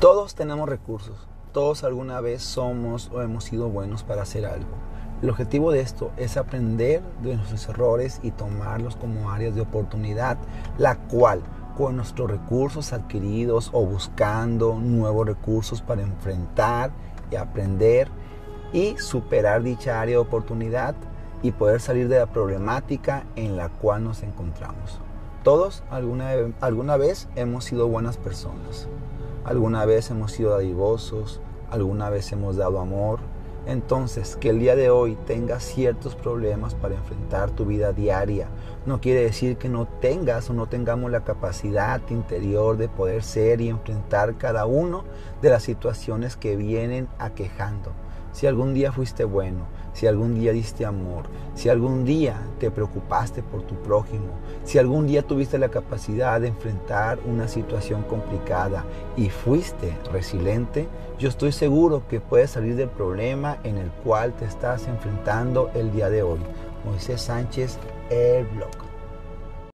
Todos tenemos recursos, todos alguna vez somos o hemos sido buenos para hacer algo. El objetivo de esto es aprender de nuestros errores y tomarlos como áreas de oportunidad, la cual con nuestros recursos adquiridos o buscando nuevos recursos para enfrentar y aprender y superar dicha área de oportunidad y poder salir de la problemática en la cual nos encontramos. Todos alguna, alguna vez hemos sido buenas personas. Alguna vez hemos sido dadivosos, alguna vez hemos dado amor. Entonces, que el día de hoy tengas ciertos problemas para enfrentar tu vida diaria, no quiere decir que no tengas o no tengamos la capacidad interior de poder ser y enfrentar cada uno de las situaciones que vienen aquejando. Si algún día fuiste bueno, si algún día diste amor, si algún día te preocupaste por tu prójimo, si algún día tuviste la capacidad de enfrentar una situación complicada y fuiste resiliente, yo estoy seguro que puedes salir del problema en el cual te estás enfrentando el día de hoy. Moisés Sánchez, el blog.